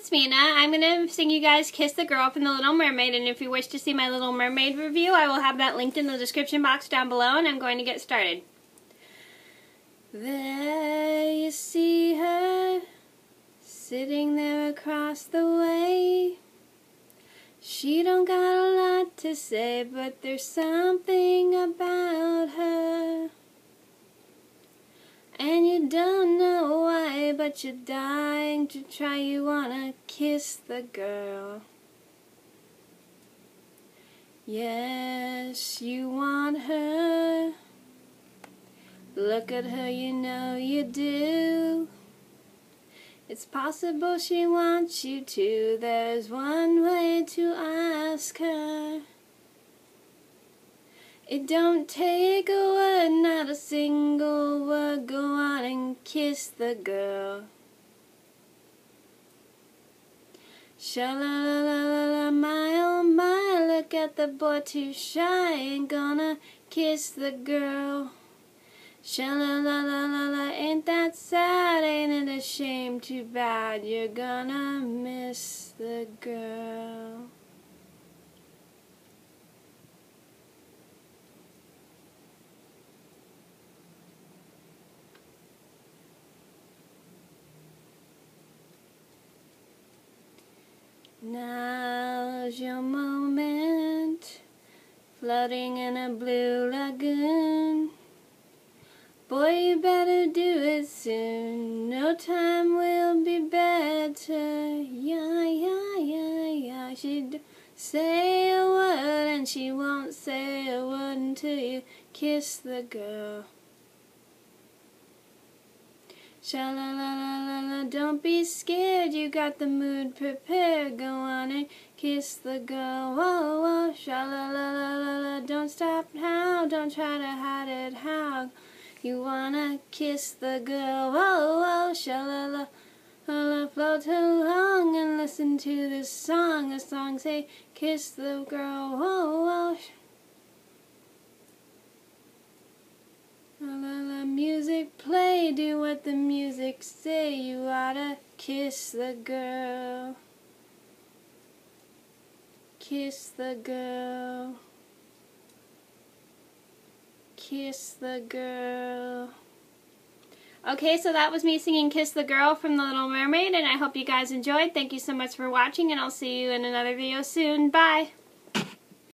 it's Mena. I'm going to sing you guys Kiss the Girl from The Little Mermaid, and if you wish to see my Little Mermaid review, I will have that linked in the description box down below, and I'm going to get started. There you see her, sitting there across the way. She don't got a lot to say, but there's something about her. And you don't know but you're dying to try. You wanna kiss the girl. Yes, you want her. Look at her, you know you do. It's possible she wants you to. There's one way to ask her. It don't take a word, not a single word. Go on and kiss the girl. Sha la la la la la, my oh my, look at the boy too shy, ain't gonna kiss the girl. Sha la la la la la, ain't that sad, ain't it a shame, too bad, you're gonna miss the girl. Now's your moment, floating in a blue lagoon. Boy, you better do it soon. No time will be better. Yeah, yeah, yeah, yeah. She'd say a word and she won't say a word until you kiss the girl. Sha la la la la la, don't be scared, you got the mood prepared. Go on and kiss the girl. Whoa, whoa, sha la la la la la, don't stop now, don't try to hide it how. You wanna kiss the girl. Whoa, whoa, sha la la la float along and listen to this song. The song say, kiss the girl. Whoa, whoa. Music play, do what the say. You oughta kiss the girl. Kiss the girl. Kiss the girl. Okay, so that was me singing Kiss the Girl from The Little Mermaid, and I hope you guys enjoyed. Thank you so much for watching, and I'll see you in another video soon. Bye!